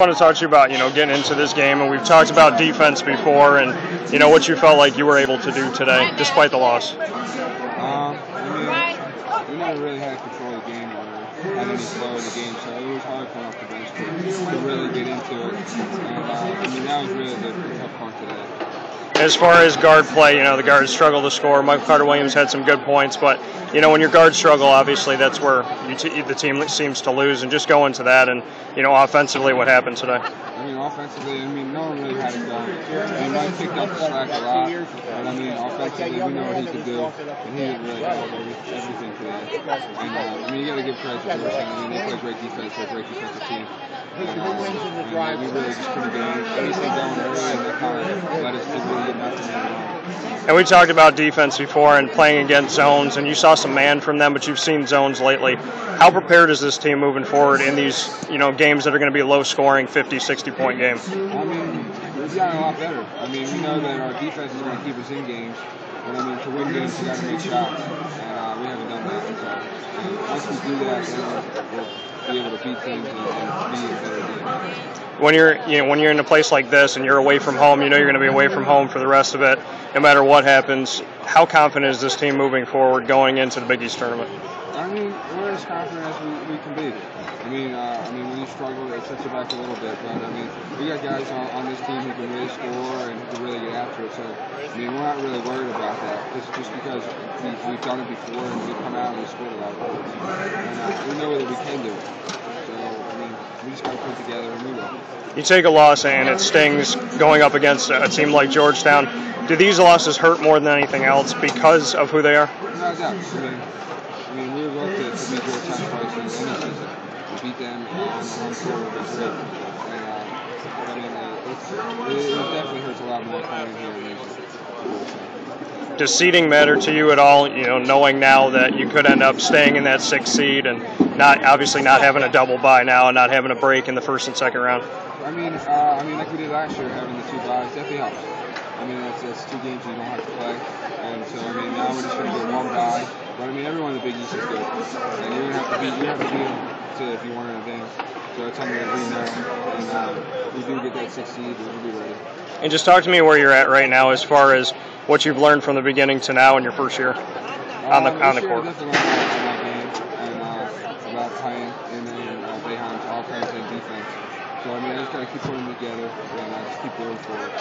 I want to talk to you about, you know, getting into this game, and we've talked about defense before, and you know what you felt like you were able to do today, despite the loss. Um, I mean, we never really had control of the game or had any flow of the game, so it was hard coming off the bench to, to really get into it. And uh, I mean, that was really the, the tough part today. As far as guard play, you know, the guards struggle to score. Michael Carter Williams had some good points, but you know, when your guards struggle, obviously that's where t- the team seems to lose. And just go into that, and you know, offensively, what happened today? I mean, offensively, I mean, no one really had it going. I mean, Mike picked up the slack a lot, but I mean, offensively, we know what he could do, and he didn't really have everything today. And uh, I mean, you got to give credit to Georgetown. I mean, they play great defense, they're a great defensive team. And, uh, and we really just couldn't get anything going early, and we talked about defense before and playing against zones, and you saw some man from them, but you've seen zones lately. How prepared is this team moving forward in these, you know, games that are going to be low scoring, 50, 60 point games? I mean, we've gotten a lot better. I mean, we know that our defense is going to keep us in games, but I mean, to win games, you got to make shots, and uh, we haven't done that. So uh, once we do that, then we'll be able to beat teams and, and be when you're you know when you're in a place like this and you're away from home, you know you're going to be away from home for the rest of it, no matter what happens. How confident is this team moving forward going into the Big East tournament? I mean, we're as confident as we, we can be. I mean, uh, I mean, when you struggle, it sets you back a little bit. But I mean, we got guys on, on this team who can really score and who can really get after it. So, I mean, we're not really worried about that. It's just because we, we've done it before and we come out and we scored a lot of goals, and uh, we know that we can do it. So, I mean, we just got to put together and we will. You take a loss and it stings going up against a team like Georgetown. Do these losses hurt more than anything else because of who they are? No doubt. I mean, I mean, we love to, to beat Georgetown twice in. To beat them on the home would be great. And, uh, I mean, uh, it, it definitely hurts a lot more coming here than Georgetown. Does seeding matter to you at all? You know, knowing now that you could end up staying in that sixth seed and not obviously not having a double bye now and not having a break in the first and second round. I mean, uh, I mean, like we did last year, having the two byes definitely helps. I mean, that's, that's two games you don't have to play, and so I mean, now we're just going to get one bye. But I mean, everyone in the Big East is good, and you're going to have to beat you have to beat them to if you want to advance. So it's something that we know, and uh, we do get that six seed, we'll be ready. And just talk to me where you're at right now, as far as what you've learned from the beginning to now in your first year on the uh, on the court. Uh, and uh, Boeheim's offense and defense. So I mean, I just gotta keep putting them together and uh, just keep going forward.